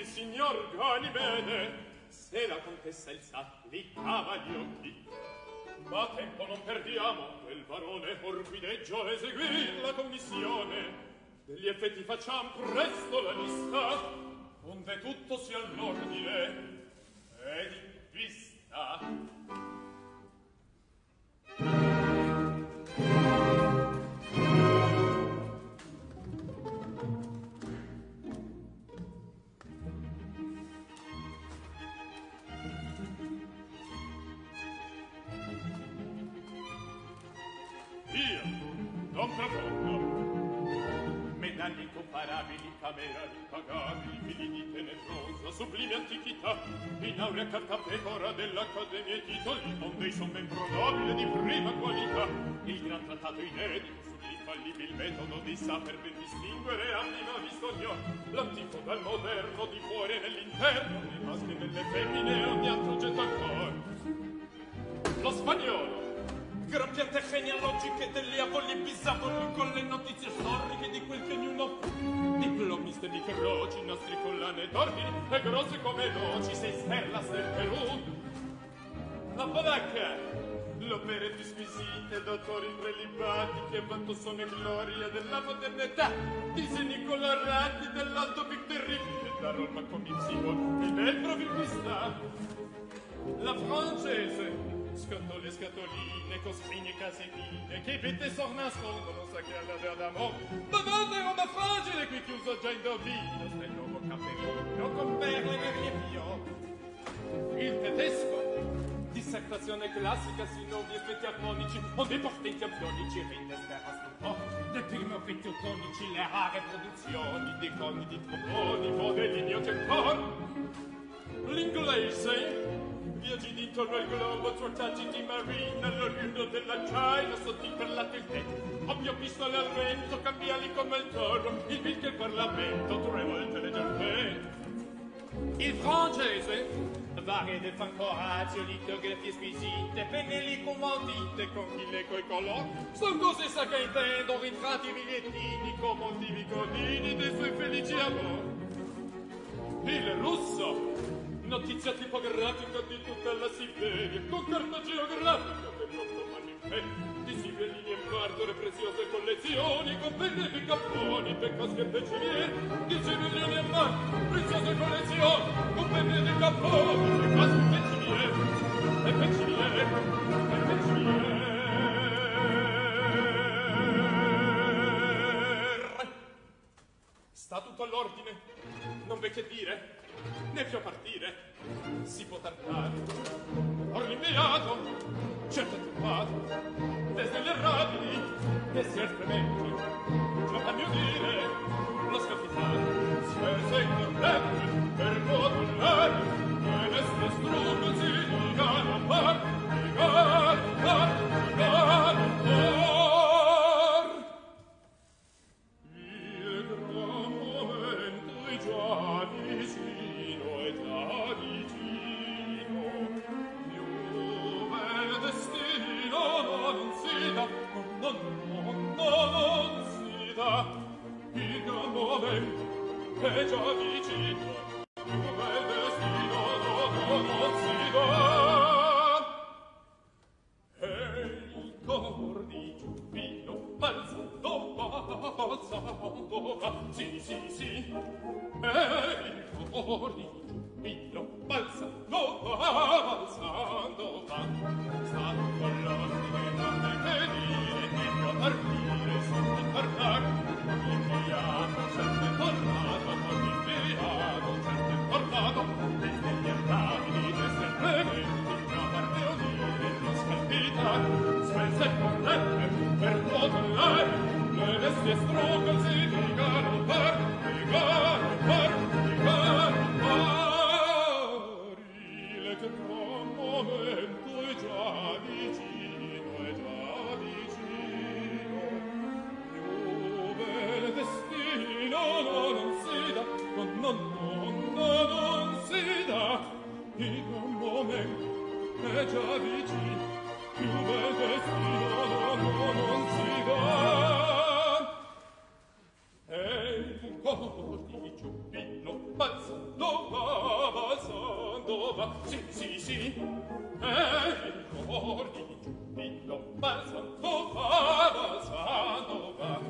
il signor Ganimede se la contessa Elsa li cava gli occhi. Ma tempo non perdiamo, quel barone orbideggio eseguì la commissione. Degli effetti facciam presto la lista, onde tutto sia all'ordine, ed Imparabili camera impagabili fili di tenebrosa sublime antichità in aurea carta pecora dell'accademia e titoli onde son ben prodabile di prima qualità. Il gran trattato inedito sull'infallibil metodo di saper ben distinguere a prima vistognò l'antico dal moderno di fuori e nell'interno le masche delle femmine e ogni altro oggetto ancora lo spagnolo Grappiate genealogiche delle avoli bisavoli con le notizie storiche di quel che ognuno diplomiste di feroci nostri collane d'ordini e grosse come noci sei sterlas del Perù. La polacca, l'operette squisite, dottori prelibati che vanto sono e gloria della modernità, disegni colorati dell'alto Victorino da Roma con il simbolo e del provinquista. La francese, Scottole, scatoline, costrigne, casepine, che vette sor nascondono, sa che alla vera d'amor. Davanti a una fragile, qui chiuso già in dovino, sta il nuovo cappellino, con perle e fio Il tedesco, dissertazione classica Si nuovi effetti armonici, onde portenti avionici, Rinde spera un po', del primo effetti autonici, le rare produzioni, dei coni di tromboni, vodelini o cemponi. L'inglese, viaggi d'intorno al globo, trattati di marina, l'oriundo dell'acciaio, sotti per la testa. Ho visto l'alvento, cambiali come il toro, il vil che il Parlamento, tre volte le giornate. Il francese, varie del fancorazio, litografie squisite, pennelli comandite, con chile coi color, son cose sa che intendo, ritratti bigliettini, con motivi codini dei suoi felici amor. Il russo, Notizia tipografica di tutta la Siberia, con carta geografica per l'otto manifesto, di sibellini e martore preziose collezioni, con penne e capponi, per casche e pecinier, di sibellini e martore preziose collezioni, con penne e capponi, per casche e pecinier, e pecinier, e pecinier. Sta tutto all'ordine curve che dire, né più partire, si può tardare. Or l'immediato, certo è turbato, desde le radini, desde il frementi, città il gran momento è già vicino come il destino no, non si conosciva. E il cor di Giubino balzando balzando va sì sì sì. E il cor di già vicino più bel destino non, non si va Sandova, sì, sì, sì, e ricordi, dillo, Balsandova, Balsandova,